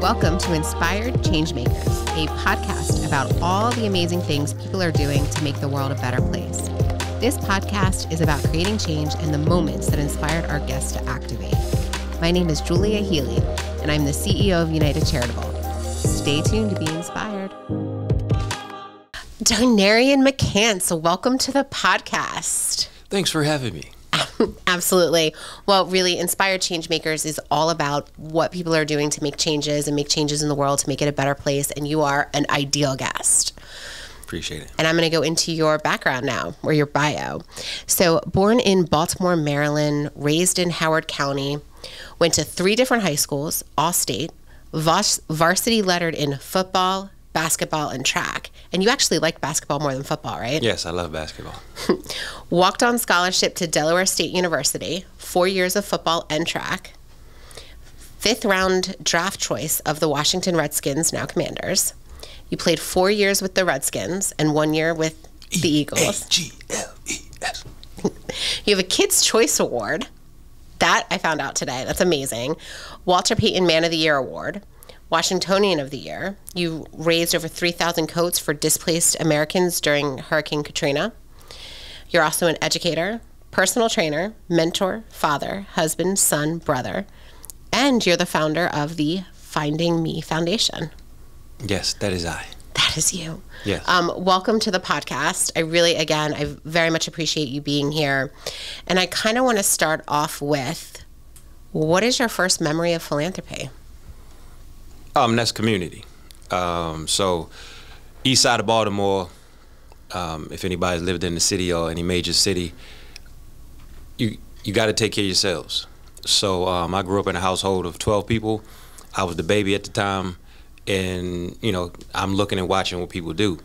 Welcome to Inspired Changemakers, a podcast about all the amazing things people are doing to make the world a better place. This podcast is about creating change and the moments that inspired our guests to activate. My name is Julia Healy, and I'm the CEO of United Charitable. Stay tuned to be inspired. Darnerien McCants, welcome to the podcast. Thanks for having me. Absolutely. Well, really, Inspired Changemakers is all about what people are doing to make changes and make changes in the world to make it a better place. And you are an ideal guest. Appreciate it. And I'm going to go into your background now, or your bio. So, born in Baltimore, Maryland, raised in Howard County, went to three different high schools, all state, varsity lettered in football, basketball and track. And you actually like basketball more than football, right? Yes, I love basketball. Walked on scholarship to Delaware State University, four years of football and track. Fifth round draft choice of the Washington Redskins, now Commanders. You played four years with the Redskins and one year with the Eagles. E-A-G-L-E-S. You have a Kids' Choice Award. That I found out today. That's amazing. Walter Payton Man of the Year Award. Washingtonian of the Year. You raised over 3,000 coats for displaced Americans during Hurricane Katrina. You're also an educator, personal trainer, mentor, father, husband, son, brother, and you're the founder of the Finding Me Foundation. Yes, that is I. That is you. Yes. Um, welcome to the podcast. I really, again, I very much appreciate you being here. And I kind of want to start off with what is your first memory of philanthropy? Um, that's community. Um, so, east side of Baltimore. Um, if anybody's lived in the city or any major city, you you got to take care of yourselves. So um, I grew up in a household of 12 people. I was the baby at the time, and you know I'm looking and watching what people do.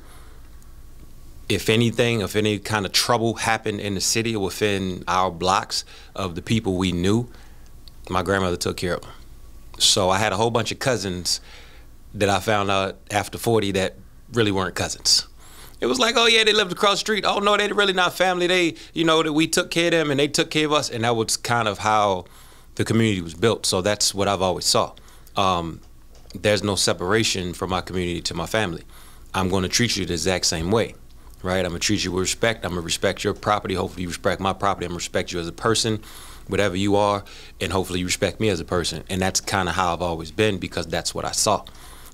If anything, if any kind of trouble happened in the city within our blocks of the people we knew, my grandmother took care of them. So I had a whole bunch of cousins that I found out after 40 that really weren't cousins. It was like, oh yeah, they lived across the street. Oh no, they're really not family. They, you know, that we took care of them and they took care of us, and that was kind of how the community was built. So that's what I've always saw. Um, there's no separation from my community to my family. I'm going to treat you the exact same way, right? I'm going to treat you with respect. I'm going to respect your property. Hopefully, you respect my property. I'm going to respect you as a person, whatever you are, and hopefully, you respect me as a person. And that's kind of how I've always been because that's what I saw.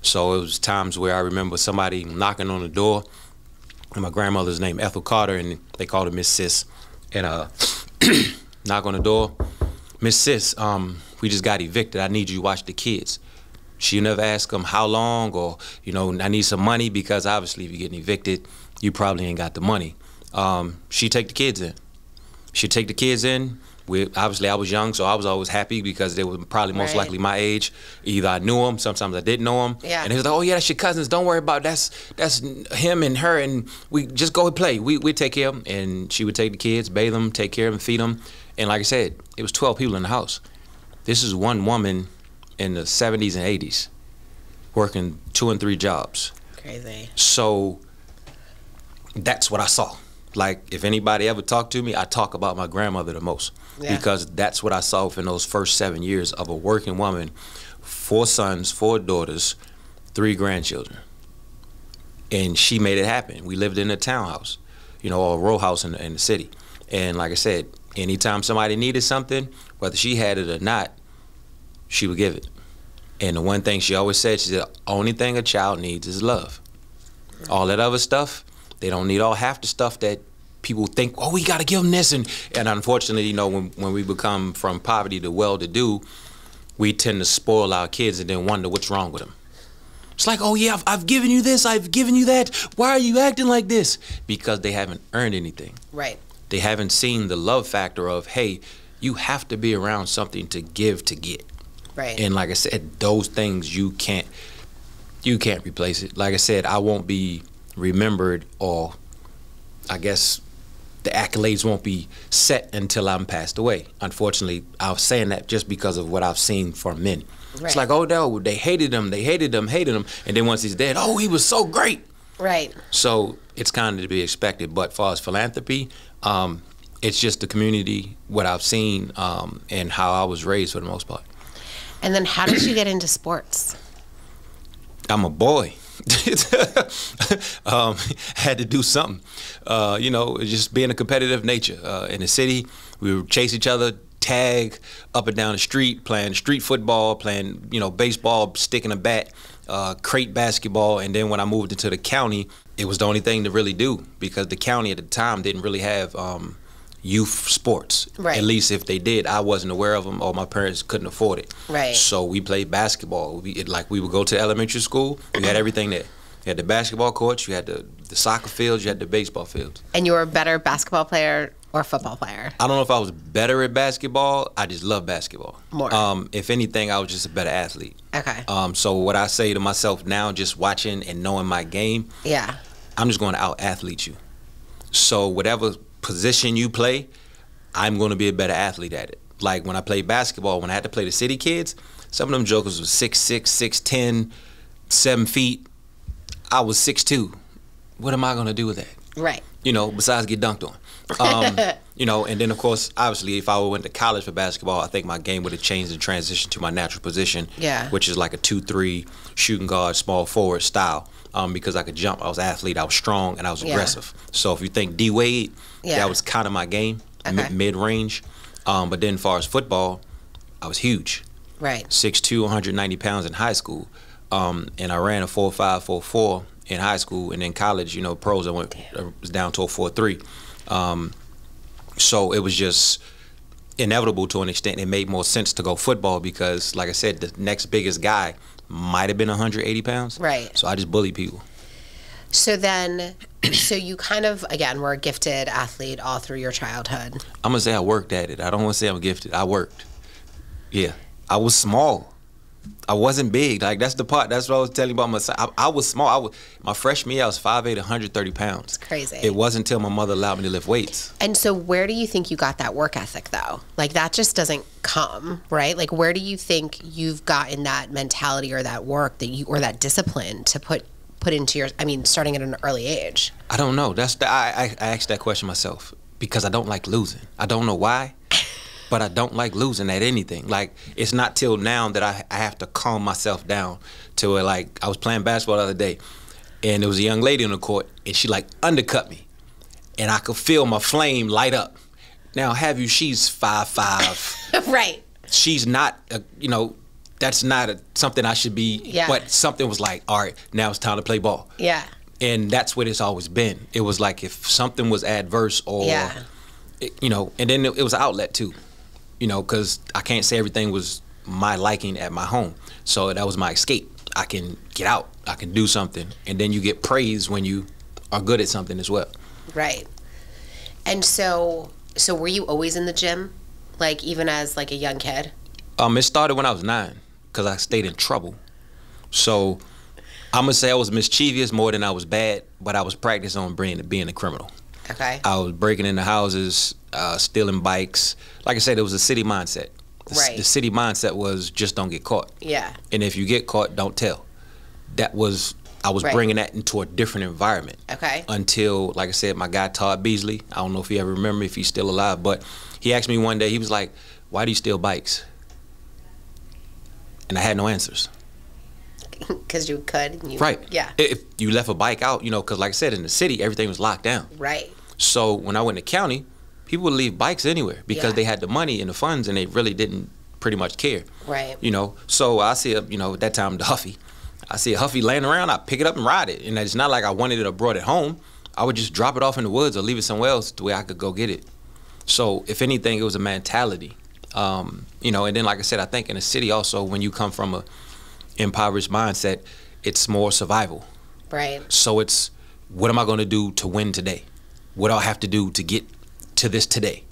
So it was times where I remember somebody knocking on the door and my grandmother's name Ethel Carter, and they called her Miss Sis. And uh, knock on the door, Miss Sis, um, we just got evicted. I need you to watch the kids. She never asked them how long, or you know, I need some money because obviously, if you're getting evicted, you probably ain't got the money. Um, she take the kids in. She take the kids in. We, obviously, I was young, so I was always happy because they were probably most Right. likely my age. Either I knew them, sometimes I didn't know them. Yeah. And they was like, "Oh yeah, that's your cousins. Don't worry about it. that's that's him and her, and we just go and play. We we take care of them." And she would take the kids, bathe them, take care of them, feed them. And like I said, it was 12 people in the house. This is one woman in the 70s and 80s working two and three jobs. Crazy. So that's what I saw. Like if anybody ever talked to me, I talk about my grandmother the most Yeah. because that's what I saw in those first seven years of a working woman, four sons, four daughters, three grandchildren, and she made it happen. We lived in a townhouse, you know, or a row house in the, in the city, and like I said, anytime somebody needed something, whether she had it or not, she would give it. And the one thing she always said, she said, the only thing a child needs is love. All that other stuff, they don't need all half the stuff that people think, oh, we got to give them this. And, and unfortunately, you know, when, when we become from poverty to well-to-do, we tend to spoil our kids and then wonder what's wrong with them. It's like, oh, yeah, I've, I've given you this, I've given you that. Why are you acting like this? Because they haven't earned anything Right. they haven't seen the love factor of hey you have to be around something to give to get Right. and like i said those things you can't you can't replace it like i said i won't be remembered or i guess the accolades won't be set until i'm passed away unfortunately i was saying that just because of what i've seen from men Right. it's like oh no they hated him they hated him hated him and then once he's dead oh he was so great right. so it's kind of to be expected. But far as philanthropy, um, it's just the community, what I've seen, um, and how I was raised for the most part. And then how did you get into sports? I'm a boy. um, had to do something. Uh, you know, just being a competitive nature. Uh, in the city, we would chase each other, tag up and down the street, playing street football, playing you know baseball, sticking a bat, uh, crate basketball, and then when I moved into the county, it was the only thing to really do because the county at the time didn't really have. Um, youth sports. Right. At least if they did, I wasn't aware of them, or my parents couldn't afford it. Right. So we played basketball. We it, like we would go to elementary school. You had everything there. You had the basketball courts. You had the the soccer fields. You had the baseball fields. And you were a better basketball player or football player? I don't know if I was better at basketball. I just love basketball. More. Um, if anything, I was just a better athlete. Okay. Um, so what I say to myself now, just watching and knowing my game, yeah. I'm just going to out athlete you. So whatever position you play, I'm going to be a better athlete at it. Like when I played basketball, when I had to play the city kids, some of them jokers was 6'6", 6'10", 7 feet. I was 6'2". What am I going to do with that? Right. You know, besides get dunked on. Um, you know, and then of course, obviously, if I went to college for basketball, I think my game would have changed and transitioned to my natural position, Yeah. which is like a two-three shooting guard, small forward style. Um, because I could jump, I was an athlete, I was strong, and I was Yeah. aggressive. So if you think D Wade, Yeah. that was kind of my game, Okay. mid range. Um, but then, as far as football, I was huge, Right. 6'2", 190 pounds in high school, um, and I ran a 4'5", 4'4", in high school, and then college, you know, pros, I went I was down to a 4'3". Um, so it was just inevitable to an extent. It made more sense to go football because, like I said, the next biggest guy might have been 180 pounds. Right. So I just bullied people. So then, so you kind of again were a gifted athlete all through your childhood. I'm gonna say I worked at it. I don't want to say I'm gifted. I worked. Yeah, I was small. I wasn't big. Like that's the part. That's what I was telling you about myself. I, I was small. I was my freshman year. I was 5'8", 130 pounds. It's crazy. It wasn't until my mother allowed me to lift weights. And so, where do you think you got that work ethic, though? Like, that just doesn't come, right? Like, where do you think you've gotten that mentality or that work that you or that discipline to put put into your? I mean, starting at an early age. I don't know. That's the, I, I I asked that question myself because I don't like losing. I don't know why, but I don't like losing at anything. Like it's not till now that I I have to calm myself down to where like I was playing basketball the other day, and there was a young lady on the court, and she like undercut me, and I could feel my flame light up. Now have you? She's five five. right. she's not, a, you know, that's not a, something I should be. Yeah. But something was like, all right, now it's time to play ball Yeah. and that's what it's always been. It was like if something was adverse or, Yeah. it- you know, and then it, it was an outlet too, you know, because I can't say everything was my liking at my home. So that was my escape. I can get out. I can do something, and then you get praise when you are good at something as well. Right. And so, so were you always in the gym, like even as like a young kid? Um, it started when I was nine because I stayed in trouble. So I'm gonna say I was mischievous more than I was bad, but I was practicing on being being a criminal. Okay. I was breaking into houses, uh, stealing bikes. Like I said, it was a city mindset. The, Right. the city mindset was just don't get caught, Yeah. and if you get caught, don't tell. That was I was Right. bringing that into a different environment Okay. until, like I said, my guy Todd Beasley. I don't know if he ever remember if he's still alive, but he asked me one day. He was like, "Why do you steal bikes?" And I had no answers. Because you could. and You, Right. Yeah. If you left a bike out, you know, because like I said, in the city, everything was locked down. Right. So when I went to county, people would leave bikes anywhere because Yeah. they had the money and the funds and they really didn't pretty much care. Right. You know, so I see a, you know, at that time the Huffy. I see a Huffy laying around, I pick it up and ride it. And it's not like I wanted it or brought it home. I would just drop it off in the woods or leave it somewhere else to where I could go get it. So if anything, it was a mentality. Um, you know, and then like I said, I think in the city also when you come from a impoverished mindset, it's more survival. Right. So it's what am I going to do to win today? What do I have to do to get to this today?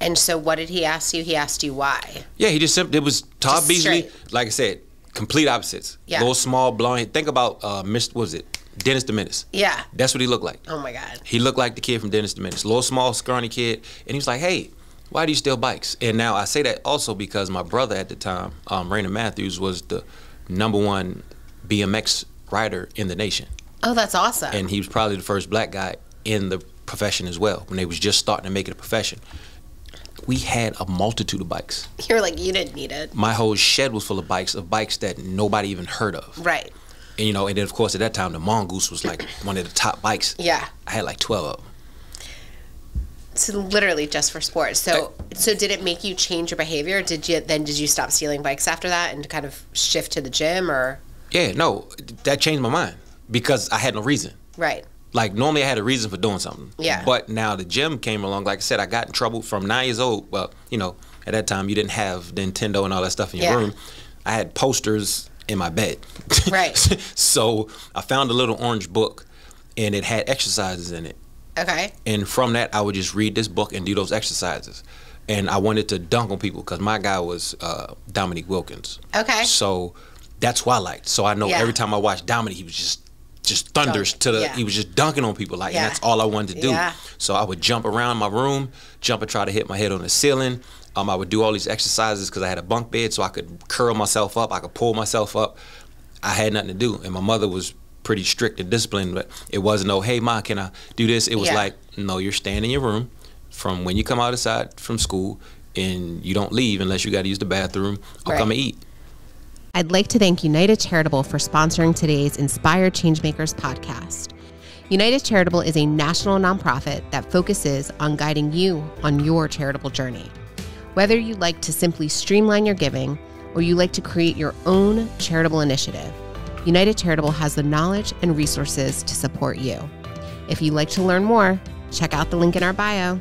And so, what did he ask you? He asked you why. Yeah, he just simply it was Todd Just Beasley. straight. Like I said, complete opposites. Yeah. Little small blonde. Think about uh, Mr. What was it Dennis the Menace? Yeah. That's what he looked like. Oh my God. He looked like the kid from Dennis the Menace. Little small scrawny kid, and he was like, "Hey, why do you steal bikes?" And now I say that also because my brother at the time, um, Raymond Matthews, was the number one BMX rider in the nation. Oh, that's awesome. and he was probably the first black guy in the profession as well when they was just starting to make it a profession. We had a multitude of bikes. You're like, you didn't need it. My whole shed was full of bikes, of bikes that nobody even heard of. Right. And, you know, and then of course at that time the mongoose was like one of the top bikes. Yeah. I had like twelve of them. So literally just for sports. So so did it make you change your behavior? Did you then did you stop stealing bikes after that and kind of shift to the gym or Yeah, no, that changed my mind because I had no reason. right? Like normally I had a reason for doing something. Yeah. But now the gym came along. Like I said, I got in trouble from nine years old. Well, you know, at that time you didn't have Nintendo and all that stuff in your Yeah. room. I had posters in my bed. Right. so I found a little orange book, and it had exercises in it. Okay. And from that, I would just read this book and do those exercises. And I wanted to dunk on people because my guy was uh, Dominique Wilkins. Okay. So that's why I liked. So I know Yeah. every time I watched Dominique, he was just just thunders Dunk, to the. yeah. He was just dunking on people like, Yeah. and that's all I wanted to do. Yeah. So I would jump around my room, jump and try to hit my head on the ceiling. Um, I would do all these exercises because I had a bunk bed, so I could curl myself up, I could pull myself up. I had nothing to do, and my mother was pretty strict and disciplined. But it wasn't no, hey, ma, can I do this? It was like, no, you're staying in your room from when you come outside from school, and you don't leave unless you got to use the bathroom or Right. come and eat. I'd like to thank United Charitable for sponsoring today's Inspired Changemakers podcast. United Charitable is a national nonprofit that focuses on guiding you on your charitable journey. Whether you like to simply streamline your giving or you like to create your own charitable initiative, United Charitable has the knowledge and resources to support you. If you'd like to learn more, check out the link in our bio.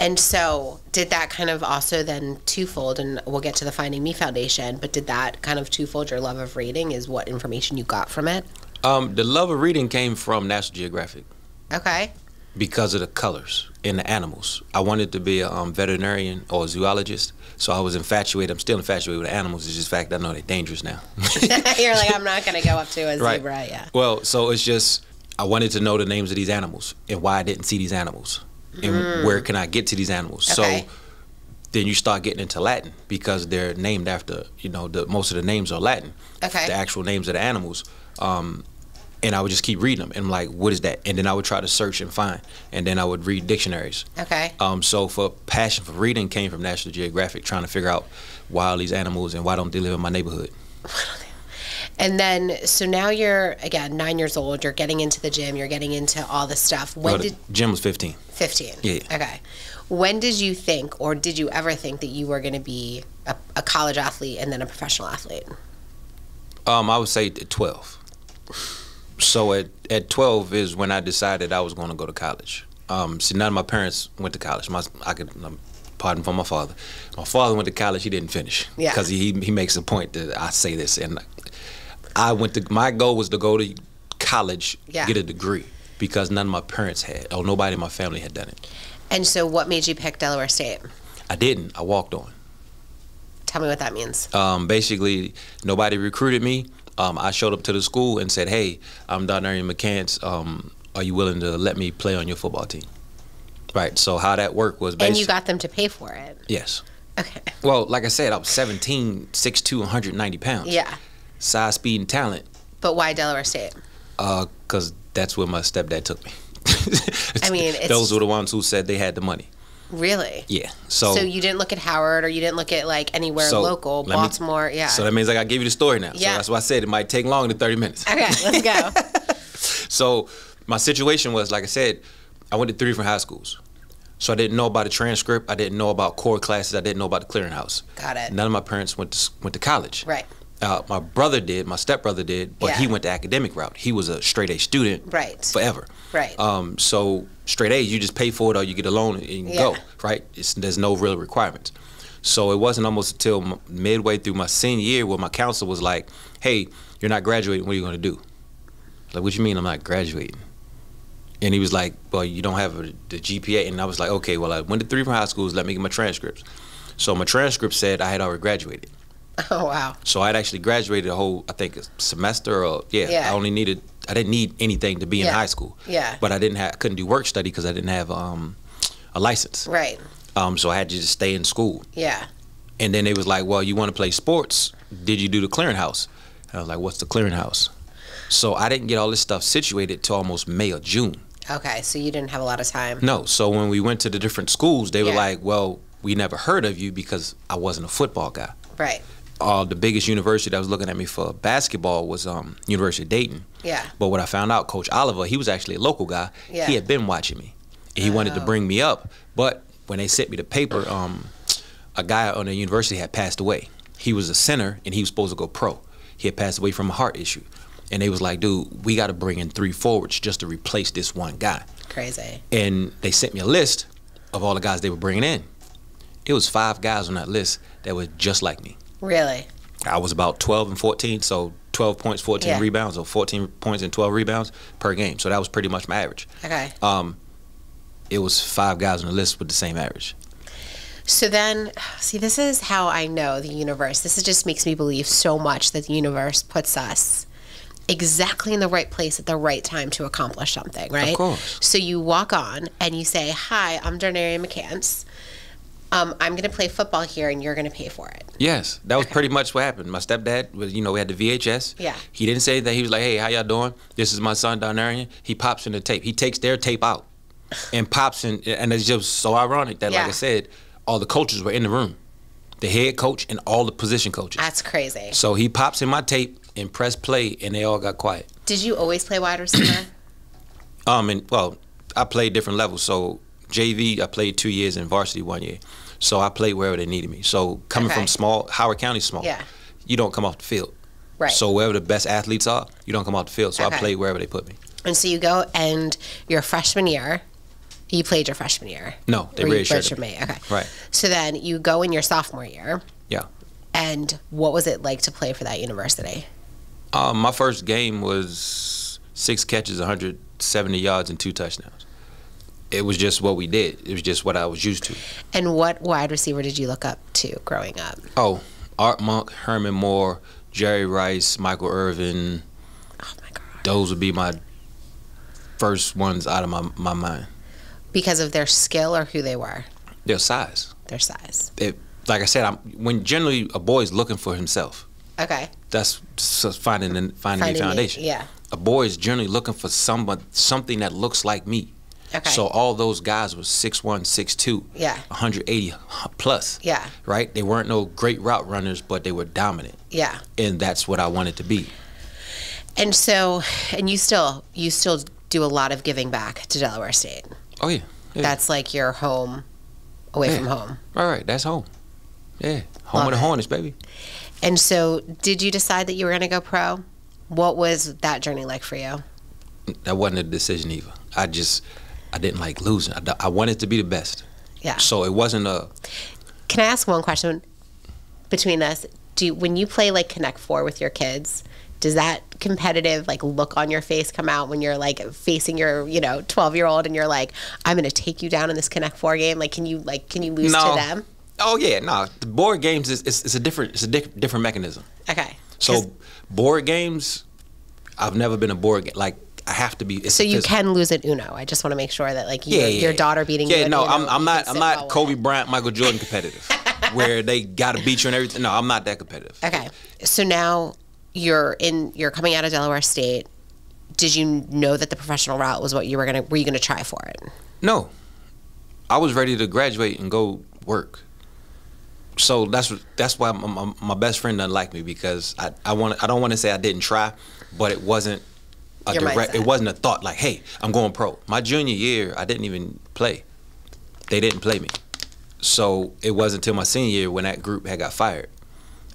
And so, did that kind of also then twofold, and we'll get to the Finding Me Foundation, but did that kind of twofold your love of reading? Is what information you got from it? Um, the love of reading came from National Geographic Okay. because of the colors in the animals. I wanted to be a um, veterinarian or a zoologist, so I was infatuated. I'm still infatuated with animals. It's just the fact that I know they're dangerous now. You're like, I'm not going to go up to a Right. zebra. Yeah. Well, so it's just I wanted to know the names of these animals and why I didn't see these animals and where can I get to these animals. Mm. Okay. So then you start getting into Latin because they're named after you know the most of the names are Latin. Okay. The actual names of the animals. Um, and I would just keep reading them and I'm like, what is that? And then I would try to search and find, and then I would read dictionaries. Okay. Um, so for passion for reading came from National Geographic, trying to figure out why are these animals and why don't they live in my neighborhood. And then, so now you're again nine years old. You're getting into the gym. You're getting into all this stuff. When did Jim was 15. fifteen? Yeah. Okay. When did you think, or did you ever think that you were going to be a, a college athlete and then a professional athlete? Um, I would say at 12. So at, at 12 is when I decided I was going to go to college. Um, see, none of my parents went to college. My, I could, um, pardon for my father. My father went to college. He didn't finish Yeah. because he he makes a point that I say this, and I went to. My goal was to go to college, Yeah. get a degree, because none of my parents had, or nobody in my family had done it. And so, what made you pick Delaware State? I didn't. I walked on. Tell me what that means. Um, basically, nobody recruited me. Um, I showed up to the school and said, "Hey, I'm Darnerien McCants. Um, are you willing to let me play on your football team?" Right. So how that worked was And you got them to pay for it. yes. Okay. Well, like I said, I was 17, 6'2", 190 pounds. Yeah. Size, speed, and talent. But why Delaware State? Uh, because that's where my stepdad took me. I mean, it's- those were the ones who said they had the money. Really? Yeah. So. So you didn't look at Howard or you didn't look at like anywhere so local, let me- Baltimore. yeah. So that means like I give you the story now. Yeah. So that's why I said it might take longer than 30 minutes. okay, let's go. So my situation was, like I said, I went to three different high schools. So I didn't know about the transcript. I didn't know about core classes. I didn't know about the clearinghouse. Got it. None of my parents went to went to college. Right. Uh, my brother did. My stepbrother did, but Yeah. he went the academic route. He was a straight A student. Right. Forever. Right. Um, so straight A's, you just pay for it or you get a loan and you Yeah. go. Right. It's, there's no real requirements. So it wasn't almost until m- midway through my senior year where my counselor was like, "Hey, you're not graduating. What are you going to do?" Like, what you mean I'm not graduating? And he was like, "Well, you don't have a, the GPA." And I was like, "Okay, well, I went to three different high schools. Let me get my transcripts." So my transcript said I had already graduated. Oh wow. So I'd actually graduated a whole, I think, a semester or yeah. Yeah. I only needed, I didn't need anything to be in high school. Yeah. But I didn't have, I couldn't do work study because I didn't have um, a license. Right. Um, so I had to just stay in school. Yeah. And then they was like, well, you want to play sports? Did you do the clearinghouse? And I was like, what's the clearinghouse? So I didn't get all this stuff situated till almost May or June. Okay, so you didn't have a lot of time. No. So when we went to the different schools, they were like, well, we never heard of you because I wasn't a football guy. Right. Uh, the biggest university that was looking at me for basketball was um, University of Dayton. Yeah. But what I found out, Coach Oliver, he was actually a local guy. Yeah. He had been watching me. And he wanted to Oh. bring me up. But when they sent me the paper, um, a guy on the university had passed away. He was a center and he was supposed to go pro. He had passed away from a heart issue. And they was like, dude, we got to bring in three forwards just to replace this one guy. Crazy. And they sent me a list of all the guys they were bringing in. It was five guys on that list that were just like me. Really? I was about 12 and 14, so 12 points, 14 Yeah. rebounds, or 14 points and 12 rebounds per game. So that was pretty much my average. Okay. Um, it was five guys on the list with the same average. So then, see, this is how I know the universe. This is just makes me believe so much that the universe puts us exactly in the right place at the right time to accomplish something, right? Of course. So you walk on and you say, "Hi, I'm Darnerien McCants. Um, I'm going to play football here, and you're going to pay for it." Yes, that was pretty much what happened. My stepdad was, you know, we had the VHS. Yeah. He didn't say that. He was like, "Hey, how y'all doing? This is my son Darnerien." He pops in the tape. He takes their tape out and pops in, and it's just so ironic that, like I said, all the coaches were in the room, the head coach and all the position coaches. That's crazy. So he pops in my tape and press play, and they all got quiet. Did you always play wide receiver? Um, and well, I played different levels. So JV, I played two years in varsity one year. So I played wherever they needed me. So coming Okay. from small, Howard County small, Yeah. you don't come off the field. Right. So wherever the best athletes are, you don't come off the field. So Okay. I played wherever they put me. and so you go, and your freshman year, you played your freshman year. No, they Or you redshirted redshirted me. Okay. Right. So then you go in your sophomore year. Yeah. And what was it like to play for that university? Um, my first game was six catches, 170 yards, and two touchdowns. It was just what we did. It was just what I was used to. And what wide receiver did you look up to growing up? Oh, Art Monk, Herman Moore, Jerry Rice, Michael Irvin. Oh my god. Those would be my first ones out of my, my mind. Because of their skill or who they were, Their size. their size. It, like I said, I'm, when generally a boy is looking for himself, Okay. that's finding finding, Finding the- foundation. yeah. A boy is generally looking for someone, something that looks like me. Okay. So all those guys was 6'1", 6'2", Yeah. 180 plus. Yeah. Right? They weren't no great route runners, but they were dominant. Yeah. And that's what I wanted to be. And so, and you still you still do a lot of giving back to Delaware State. Oh, yeah. yeah. That's like your home away Yeah. from home. All right, that's home. Yeah, home Love of the it. Hornets, baby. And so, did you decide that you were going to go pro? What was that journey like for you? That wasn't a decision either. I just, I didn't like losing. I wanted to be the best. Yeah. So it wasn't a, Can I ask one question between us? Do you, when you play like Connect Four with your kids, does that competitive like look on your face come out when you're like facing your you know 12 year old and you're like I'm gonna take you down in this Connect Four game? Like, can you like can you lose No. to them? oh yeah, no. The board games is it's, it's a different, it's a di- different mechanism. Okay. so board games, I've never been a board game. Like I have to be. So you physical. can lose at Uno. I just want to make sure that like you, Yeah, yeah, your daughter beating yeah, you. at no, I'm, I'm not. I'm not well Kobe. Bryant, Michael Jordan competitive, where they got to beat you and everything. No, I'm not that competitive. Okay. So now you're in you're coming out of Delaware State. Did you know that the professional route was what you were gonna were you gonna try for it? No, I was ready to graduate and go work. So that's what- that's why my, my, my best friend doesn't like me because I I want I don't want to say I didn't try, but it wasn't a Your direct. mindset. It wasn't a thought like, hey, I'm going pro. My junior year, I didn't even play. They didn't play me, so it wasn't until my senior year when that group had got fired,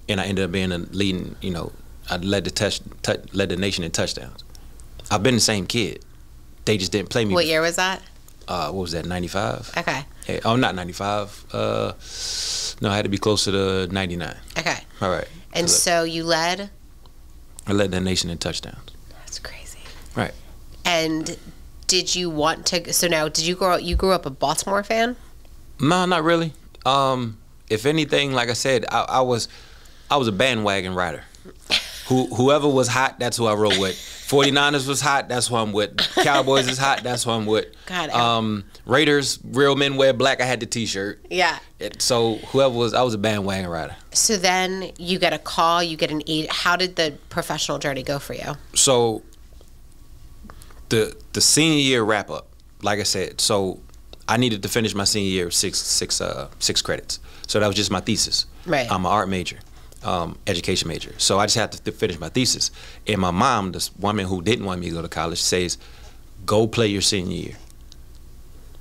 and I ended up being a leading. You know, I led the touch, tou- led the nation in touchdowns. I've been the same kid. They just didn't play me. What year was that? Uh, what was that? Ninety five. Okay. Hey, oh, not 95. Uh, no, I had to be closer to 99. Okay. All right. And so you led. I led the nation in touchdowns. Right. And did you want to? So now, did you grow? up You grew up a Baltimore fan? No, not really. Um, if anything, like I said, I, I was, I was a bandwagon rider. Who, whoever was hot, that's who I rode with. 49ers was hot, that's who I'm with. Cowboys is hot, that's who I'm with. God, Um, Raiders, real men wear black. I had the T-shirt. Yeah. It, so whoever was, I was a bandwagon rider. So then you get a call. You get an aid. How did the professional journey go for you? so the the senior year wrap up, like I said, so I needed to finish my senior year with six six uh six credits. So that was just my thesis. Right. I'm an art major. um, education major. So I just had to th- finish my thesis. And my mom, this woman who didn't want me to go to college, says, "Go play your senior year."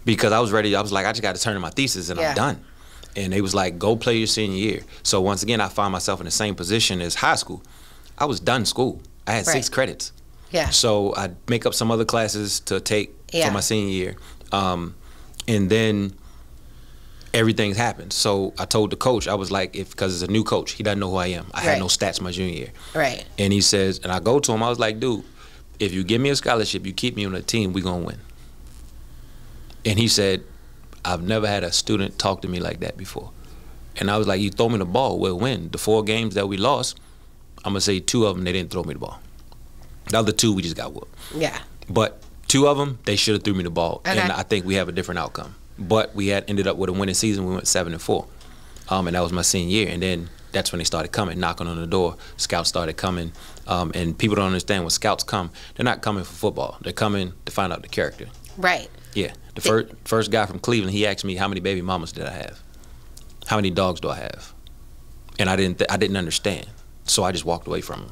Because I was ready. I was like, I just got to turn in my thesis and Yeah. I'm done. And they was like, "Go play your senior year." So once again, I found myself in the same position as high school. I was done school. I had six credits. Yeah. So I'd make up some other classes to take Yeah. for my senior year. Um, and then everything's happened. So I told the coach, I was like, if because it's a new coach, he doesn't know who I am. I Right. had no stats my junior year. Right. And he says, and I go to him, I was like, dude, if you give me a scholarship, you keep me on the team, we gonna win. And he said, I've never had a student talk to me like that before. And I was like, you throw me the ball, we'll win. The four games that we lost, I'm gonna say two of them they didn't throw me the ball. The other two we just got whooped. Yeah. But two of them they should have threw me the ball, and I think we have a different outcome. But we had ended up with a winning season. We went seven and four, um, and that was my senior year. And then that's when they started coming, knocking on the door. Scouts started coming, um, and people don't understand when scouts come, they're not coming for football. They're coming to find out the character. Right. Yeah, the They- first first guy from Cleveland, he asked me how many baby mamas did I have, how many dogs do I have, and I didn't th- I didn't understand, so I just walked away from him.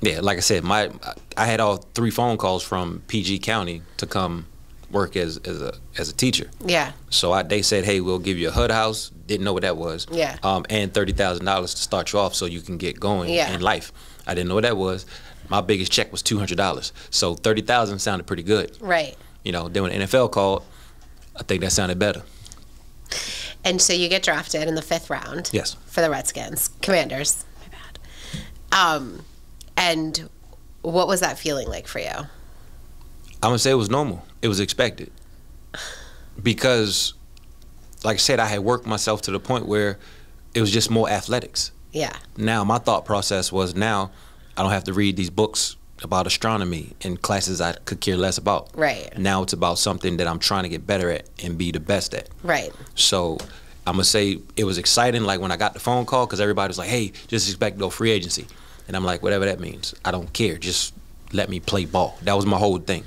Yeah, like I said, my I had all three phone calls from PG County to come work as as a as a teacher. Yeah. So I, they said, hey, we'll give you a HUD house. Didn't know what that was. Yeah. Um, and thirty thousand dollars to start you off so you can get going Yeah. in life. I didn't know what that was. My biggest check was two hundred dollars. So thirty thousand sounded pretty good. Right. You know, then when the NFL called, I think that sounded better. And so you get drafted in the fifth round. Yes. For the Redskins, Commanders. My bad. Um, and what was that feeling like for you? I'm gonna say it was normal. It was expected. Because, like I said, I had worked myself to the point where it was just more athletics. Yeah. Now my thought process was now I don't have to read these books about astronomy in classes I could care less about. Right. Now it's about something that I'm trying to get better at and be the best at. Right. So I'm gonna say it was exciting. Like when I got the phone call, because everybody was like, "Hey, just expect no free agency," and I'm like, "Whatever that means, I don't care. Just let me play ball." That was my whole thing.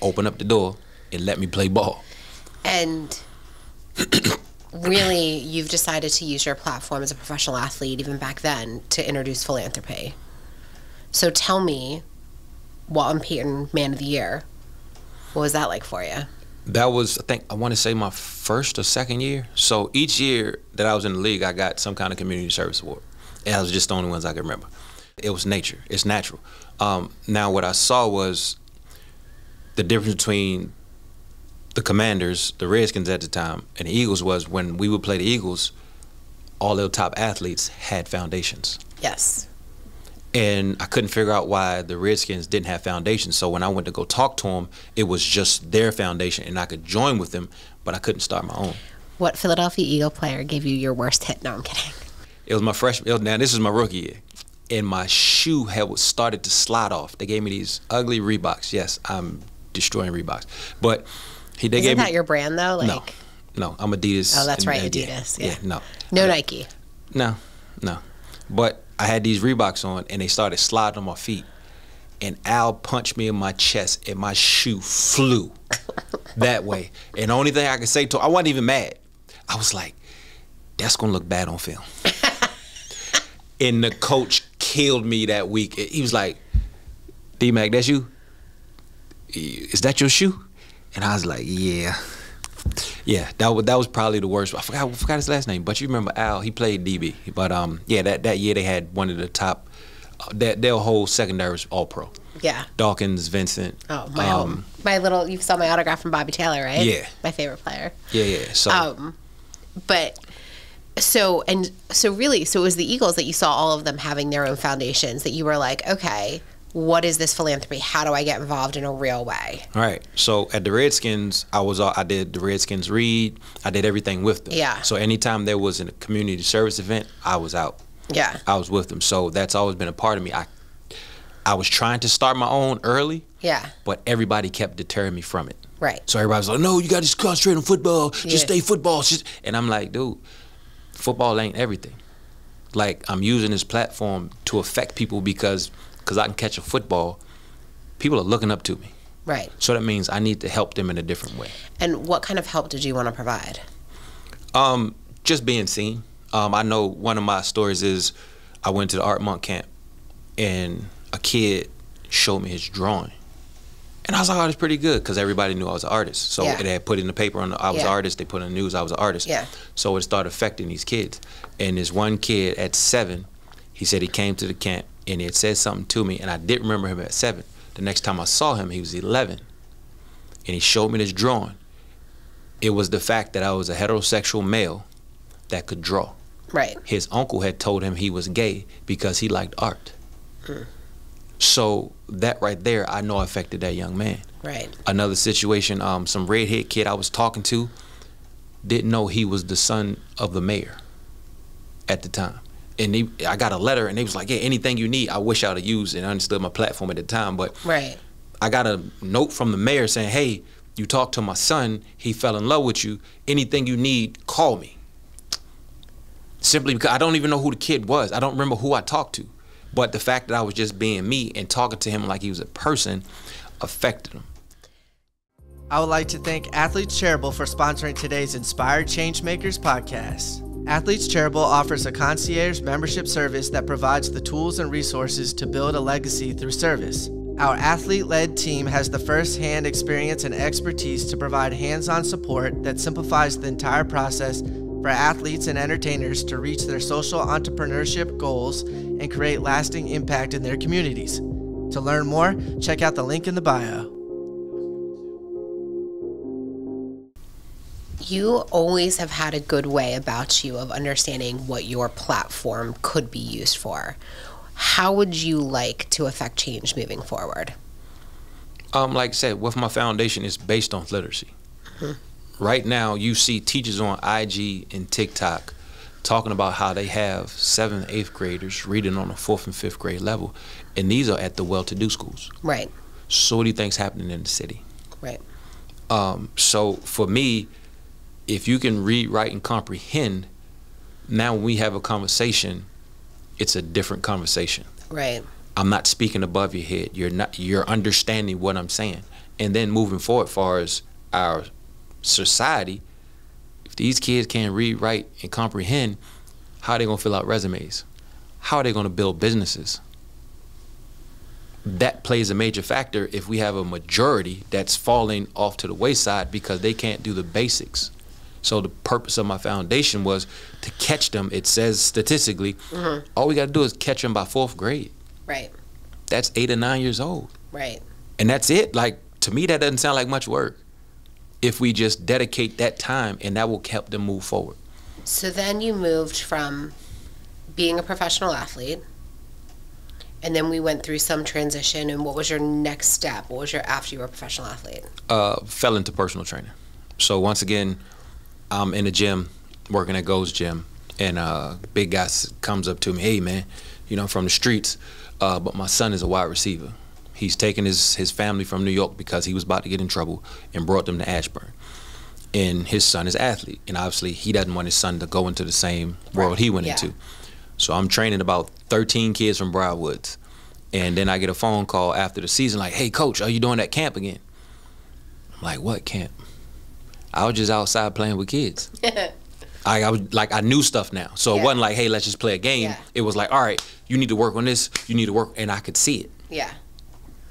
Open up the door and let me play ball. And really, you've decided to use your platform as a professional athlete, even back then, to introduce philanthropy. So tell me, Walter Payton Man of the Year, what was that like for you? That was, I think, I want to say my first or second year. So each year that I was in the league, I got some kind of community service award. And that was just the only ones I could remember. It was nature. It's natural. Um, now, what I saw was the difference between the Commanders, the Redskins at the time, and the Eagles was when we would play the Eagles, all their top athletes had foundations. Yes. And I couldn't figure out why the Redskins didn't have foundations. So when I went to go talk to them, it was just their foundation, and I could join with them, but I couldn't start my own. What Philadelphia Eagle player gave you your worst hit? No, I'm kidding. It was my freshman. Was, now this is my rookie year, and my shoe had started to slide off. They gave me these ugly Reeboks. Yes, I'm destroying Reeboks, but he they Isn't gave that me your brand though? no, Like, no. I'm Adidas. Oh, that's and- right, and- Adidas, yeah. no, no Nike. no, no. But I had these Reeboks on, and they started sliding on my feet. And Al punched me in my chest, and my shoe flew that way. And the only thing I could say to him, I wasn't even mad. I was like, "That's gonna look bad on film." and the coach killed me that week. He was like, "D Mac, that's you? Is that your shoe?" And I was like, "Yeah." Yeah, that was that was probably the worst. I forgot I forgot his last name, but you remember Al? He played DB. But um, yeah, that, that year they had one of the top. Uh, their, their whole secondary was all pro. Yeah. Dawkins, Vincent. Oh, my um. My little, you saw my autograph from Bobby Taylor, right? Yeah. My favorite player. Yeah, yeah. So Um, but so and so really, so it was the Eagles that you saw all of them having their own foundations that you were like, okay, what is this philanthropy? How do I get involved in a real way? All right. So at the Redskins, I was I did the Redskins read. I did everything with them. Yeah. So anytime there was a community service event, I was out. Yeah. I was with them. So that's always been a part of me. I I was trying to start my own early, Yeah. but everybody kept deterring me from it. Right. So everybody was like, "No, you got to just concentrate on football. Just Yeah. stay football." Just, and I'm like, "Dude, football ain't everything. Like I'm using this platform to affect people because because I can catch a football. People are looking up to me. Right. So that means I need to help them in a different way. And what kind of help did you want to provide? Um, just being seen. Um, I know one of my stories is I went to the art monk camp, and a kid showed me his drawing. And I was like, oh, that's pretty good because everybody knew I was an artist. So Yeah. it had put in the paper on the, I was an artist. They put in the news I was an artist. Yeah. So it started affecting these kids. And this one kid at seven, he said he came to the camp and he had said something to me, and I did remember him at seven. The next time I saw him, he was 11, and he showed me this drawing. It was the fact that I was a heterosexual male that could draw. Right. His uncle had told him he was gay because he liked art. Mm. So that right there, I know affected that young man. Right. Another situation, um, some redhead kid I was talking to didn't know he was the son of the mayor at the time. And he, I got a letter, and they was like, "Yeah, anything you need." I wish I'd have used and understood my platform at the time, but Right. I got a note from the mayor saying, "Hey, you talked to my son. He fell in love with you. Anything you need, call me." Simply because I don't even know who the kid was. I don't remember who I talked to, but the fact that I was just being me and talking to him like he was a person affected him. I would like to thank Athletes Charitable for sponsoring today's Inspired Changemakers podcast. Athletes Charitable offers a concierge membership service that provides the tools and resources to build a legacy through service. Our athlete led team has the first hand experience and expertise to provide hands on support that simplifies the entire process for athletes and entertainers to reach their social entrepreneurship goals and create lasting impact in their communities. To learn more, check out the link in the bio. You always have had a good way about you of understanding what your platform could be used for. How would you like to affect change moving forward? Um, like I said, with my foundation, it's based on literacy. Right now, you see teachers on IG and TikTok talking about how they have seventh, eighth graders reading on a fourth and fifth grade level, and these are at the well-to-do schools. Right. So, what do you think's happening in the city? Right. Um, so, for me, if you can read, write, and comprehend, now when we have a conversation, it's a different conversation. Right. I'm not speaking above your head. You're not. You're understanding what I'm saying, and then moving forward, far as our society, if these kids can't read, write, and comprehend, how are they gonna fill out resumes? How are they gonna build businesses? That plays a major factor if we have a majority that's falling off to the wayside because they can't do the basics. So the purpose of my foundation was to catch them. It says statistically, mm-hmm. all we got to do is catch them by fourth grade Right. that's eight or nine years old. Right. And that's it. Like, to me, that doesn't sound like much work. If we just dedicate that time, and that will help them move forward. So then you moved from being a professional athlete, and then we went through some transition. And what was your next step? What was your after you were a professional athlete? Uh, fell into personal training. So once again, I'm in the gym, working at Gold's Gym, and uh, big guy comes up to me, hey man, you know, I'm from the streets, uh, but my son is a wide receiver. He's taken his, his family from New York because he was about to get in trouble and brought them to Ashburn. And his son is athlete, and obviously he doesn't want his son to go into the same world Right, he went yeah. into. So I'm training about 13 kids from Briarwoods. And then I get a phone call after the season like, hey, coach, are you doing that camp again? I'm like, what camp? I was just outside playing with kids. I, I was like, I knew stuff now. So Yeah. it wasn't like, hey, let's just play a game. Yeah. It was like, all right, you need to work on this, you need to work, and I could see it. Yeah.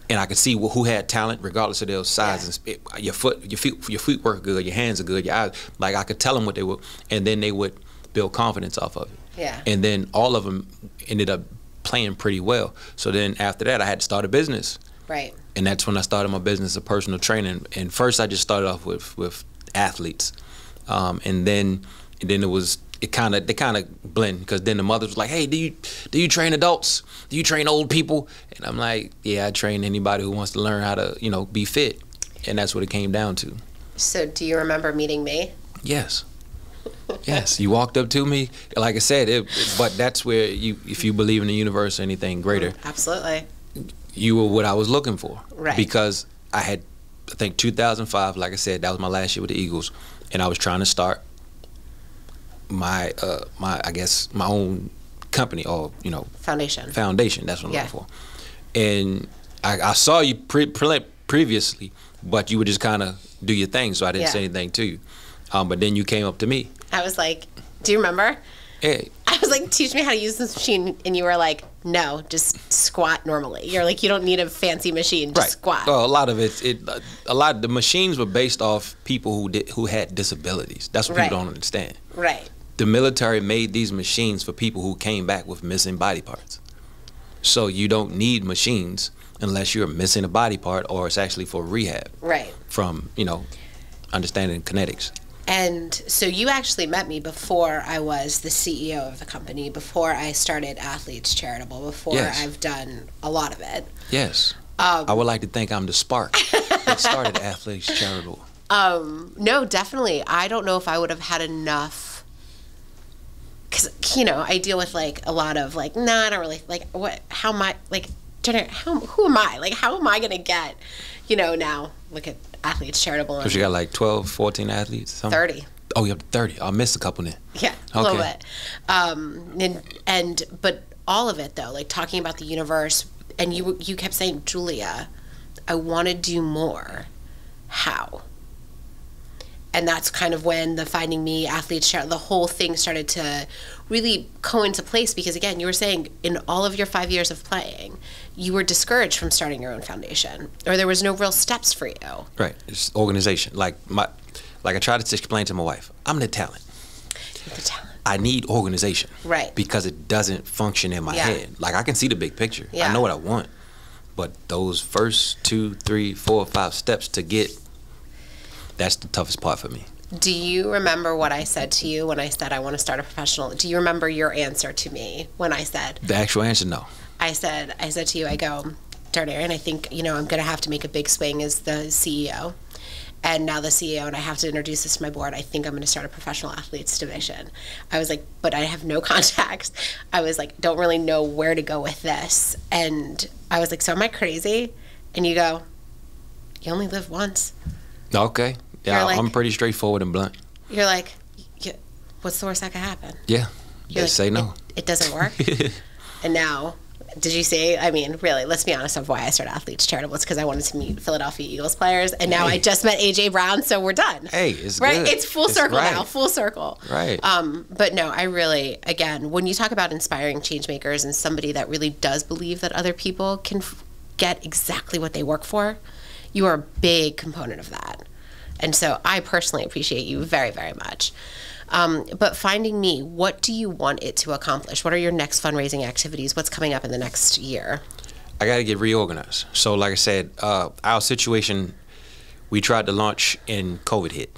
And I could see who had talent, regardless of their size. Yeah. And your foot, your feet, your feet work good, your hands are good, your eyes. Like I could tell them what they were, and then they would build confidence off of it. Yeah. And then all of them ended up playing pretty well. So then after that, I had to start a business Right. and that's when I started my business of personal training. And first, I just started off with with athletes, um, and then and then it was it kind of they kind of blend because then the mother was like, "Hey, do you do you train adults? Do you train old people?" And I'm like, "Yeah, I train anybody who wants to learn how to you know be fit," and that's what it came down to. So do you remember meeting me? Yes. Yes, you walked up to me. Like I said, it, but that's where you, if you believe in the universe or anything greater, Absolutely. you were what I was looking for. Right. Because I had, I think 2005, like I said, that was my last year with the Eagles, and I was trying to start my, uh, my, I guess, my own company or you know Foundation. foundation. That's what I'm Yeah. looking for. And I, I saw you pre- pre- previously, but you would just kind of do your thing, so I didn't Yeah. say anything to you. Um, but then you came up to me, I was like, do you remember? Hey, I was like, teach me how to use this machine. And you were like, no, just squat normally. You're like, you don't need a fancy machine, just squat. Well, a lot of it, it, a lot of the machines were based off people who did, who had disabilities. That's what Right. people don't understand. right. The military made these machines for people who came back with missing body parts. So you don't need machines unless you're missing a body part or it's actually for rehab Right. from, you know, understanding kinetics. And so you actually met me before I was the CEO of the company, before I started Athletes Charitable, before Yes. I've done a lot of it. Yes. Um, I would like to think I'm the spark that started Athletes Charitable. Um, no, definitely. I don't know if I would have had enough. Because, you know, I deal with like a lot of like, nah, I don't really, like, what, how am I, like, how, who am I? Like, how am I going to get, you know, now look at Athletes Charitable So you got like 12, 14 athletes? Something? 30. Oh, you have 30. I missed a couple then. Yeah, a little Okay. bit. Um, and, and, but all of it though, like talking about the universe, and you, you kept saying, Julia, I want to do more. How? And that's kind of when the finding me athletes share the whole thing started to really go into place because again you were saying in all of your five years of playing you were discouraged from starting your own foundation or there was no real steps for you Right. It's organization. Like my, like I tried to explain to my wife, I'm the talent. the talent I need organization. Right. Because it doesn't function in my Yeah. head. Like I can see the big picture. Yeah. I know what I want. But those first two, three, four, five steps to get that's the toughest part for me. do you remember what i said to you when i said i want to start a professional do you remember your answer to me when i said The actual answer, no. I said, I said to you, I go, Darnerien, I think, you know, I'm going to have to make a big swing as the CEO. And now the CEO, and I have to introduce this to my board. I think I'm going to start a professional athletes division. I was like, but I have no contacts. I was like, don't really know where to go with this. And I was like, so am I crazy? And you go, you only live once. Okay. Yeah, like- I'm pretty straightforward and blunt. You're like, "Y- what's the worst that could happen? Yeah. You're like, say no. It, it doesn't work. and now, did you say? I mean, really, let's be honest of why I started Athletes Charitable. It's because I wanted to meet Philadelphia Eagles players, and now I just met AJ Brown, so we're done. Hey, it's right. good. It's full It's circle right. now. Full circle. Right. Um, but no, I really, again, when you talk about inspiring change makers and somebody that really does believe that other people can f- get exactly what they work for, you are a big component of that. And so I personally appreciate you very, very much. Um, but finding me, what do you want it to accomplish? What are your next fundraising activities? What's coming up in the next year? I got to get reorganized. So, like I said, uh, our situation, we tried to launch and COVID hit.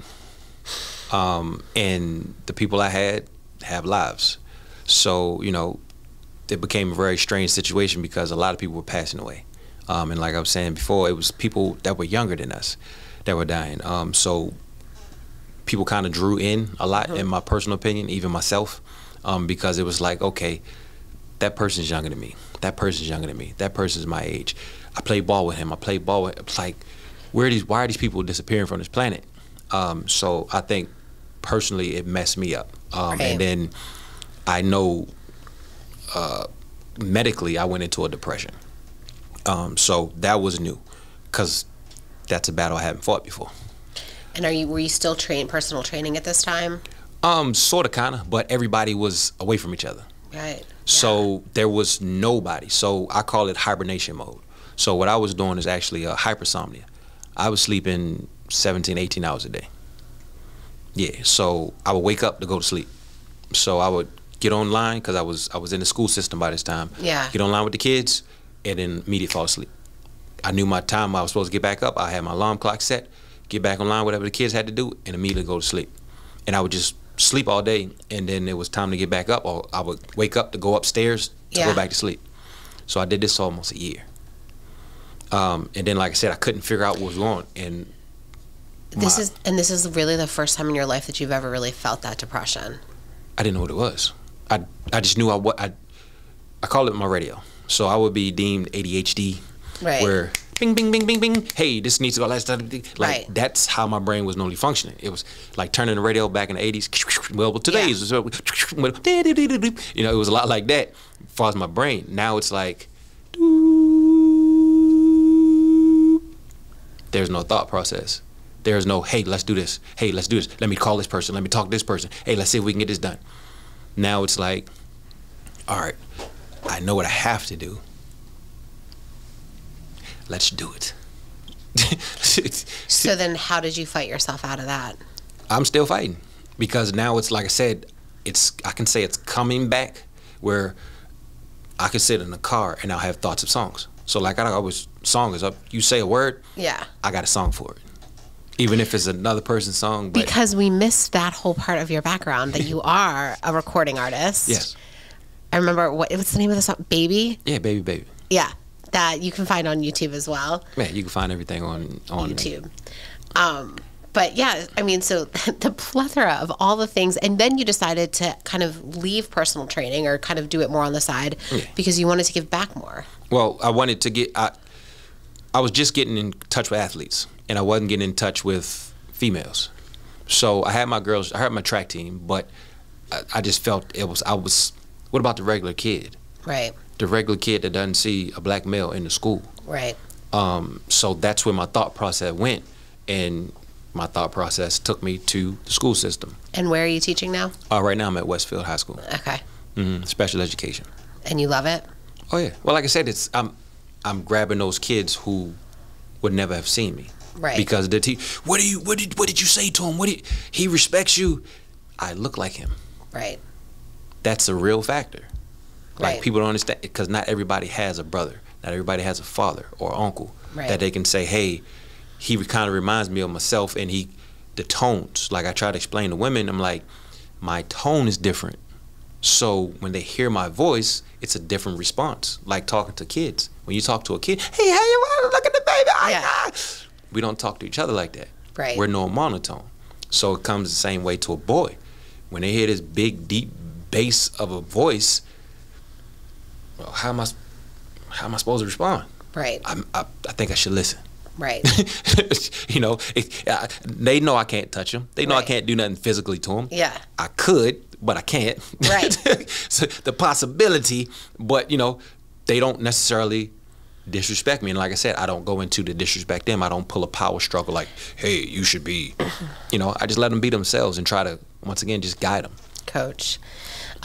Um, and the people I had have lives. So, you know, it became a very strange situation because a lot of people were passing away. Um, and like I was saying before, it was people that were younger than us that were dying. Um, so people kind of drew in a lot, in my personal opinion, even myself, um, because it was like, okay, that person's younger than me. That person's younger than me. That person's my age. I played ball with him. I played ball with. It's like, where are these? Why are these people disappearing from this planet? Um, so I think personally, it messed me up. Um, Right. And then I know uh, medically, I went into a depression. Um, so that was new, because that's a battle I haven't fought before. And are you were you still train personal training at this time? Um, sort of, kind of, but everybody was away from each other. Right. So there was nobody. So I call it hibernation mode. So what I was doing is actually uh, hypersomnia. I was sleeping 17, 18 hours a day. Yeah. So I would wake up to go to sleep. So I would get online because I was I was in the school system by this time. Yeah. Get online with the kids, and then immediately fall asleep. I knew my time I was supposed to get back up. I had my alarm clock set, get back online, whatever the kids had to do, and immediately go to sleep. And I would just sleep all day, and then it was time to get back up, or I would wake up to go upstairs to Yeah. go back to sleep. So I did this almost a year. Um, and then, like I said, I couldn't figure out what was going, on, and This my- is and this is really the first time in your life that you've ever really felt that depression. I didn't know what it was. I I just knew I what I I call it my radio. So I would be deemed ADHD, Right. where bing bing bing bing bing. Hey, this needs to go. Let's like Right. that's how my brain was normally functioning. It was like turning the radio back in the eighties. Well, today's you know it was a lot like that. As far as my brain, now it's like. There's no thought process. There's no, hey, let's do this. Hey, let's do this. Let me call this person. Let me talk to this person. Hey, let's see if we can get this done. Now it's like, all right, I know what I have to do. Let's do it. So then, how did you fight yourself out of that? I'm still fighting because now it's like I said, it's I can say it's coming back where I can sit in a car and I'll have thoughts of songs. So like I always song is up. You say a word, Yeah. I got a song for it, even if it's another person's song. But Because we missed that whole part of your background that you are a recording artist. yes, I remember what what's the name of the song? Baby. yeah, baby, baby. Yeah. That you can find on YouTube as well. Man, you can find everything on on YouTube. Um, but yeah, I mean, so the plethora of all the things, and then you decided to kind of leave personal training or kind of do it more on the side because you wanted to give back more. Well, I wanted to get. I, I was just getting in touch with athletes, and I wasn't getting in touch with females. So I had my girls. I had my track team, but I, I just felt it was. I was. What about the regular kid? Right. The regular kid that doesn't see a black male in the school. Right. Um, so that's where my thought process went, and my thought process took me to the school system. And where are you teaching now? Uh, right now, I'm at Westfield High School, Okay. hmm special education. And you love it? Oh yeah. Well, like I said, it's I'm I'm grabbing those kids who would never have seen me. Right. Because the te- what do you what did what did you say to him? What did he respects you? I look like him. Right. That's a real factor. Like Right. people don't understand because not everybody has a brother. Not everybody has a father or uncle Right. that they can say, "Hey, he kind of reminds me of myself," and he the tones. Like I try to explain to women, I'm like, my tone is different. So when they hear my voice, it's a different response. Like talking to kids. When you talk to a kid, hey, how you want? Look at the baby. Ah, Yeah. ah." We don't talk to each other like that. Right. We're no monotone. So it comes the same way to a boy. When they hear this big, deep bass of a voice, well, how am I? How am I supposed to respond? Right. I'm, I, I think I should listen. Right. you know, it, uh, they know I can't touch them. They know Right. I can't do nothing physically to them. Yeah. I could, but I can't. Right. so the possibility, but you know, they don't necessarily disrespect me. And like I said, I don't go into the disrespect them. I don't pull a power struggle like, hey, you should be. You know, I just let them be themselves and try to once again just guide them. Coach.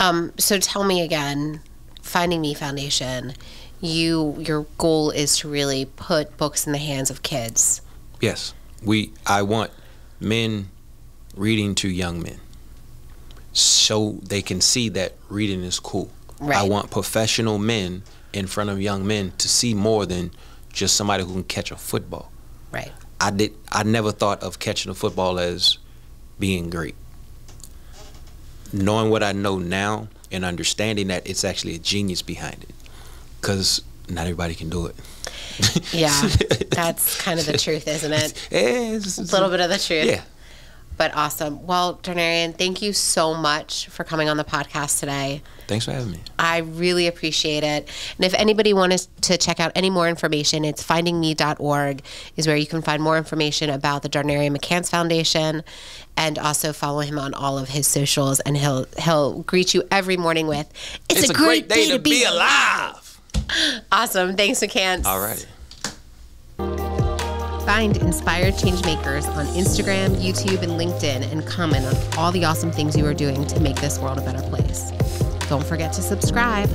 Um, so tell me again, Finding Me Foundation, you your goal is to really put books in the hands of kids. Yes, we. I want men reading to young men, so they can see that reading is cool. I want professional men in front of young men to see more than just somebody who can catch a football. Right. I did. I never thought of catching a football as being great. Knowing what I know now and understanding that it's actually a genius behind it, because not everybody can do it. Yeah. That's kind of the truth, isn't it? Yeah, it's- A little bit of the truth. Yeah. But awesome. Well, Darnerien, thank you so much for coming on the podcast today. Thanks for having me. I really appreciate it. And if anybody wanted to check out any more information, it's findingme.org is where you can find more information about the Darnerien McCants Foundation and also follow him on all of his socials and he'll he'll greet you every morning with it's, a, great, day, to be alive. Awesome. Thanks, McCants. All right. Find Inspired Changemakers on Instagram, YouTube, and LinkedIn and comment on all the awesome things you are doing to make this world a better place. Don't forget to subscribe.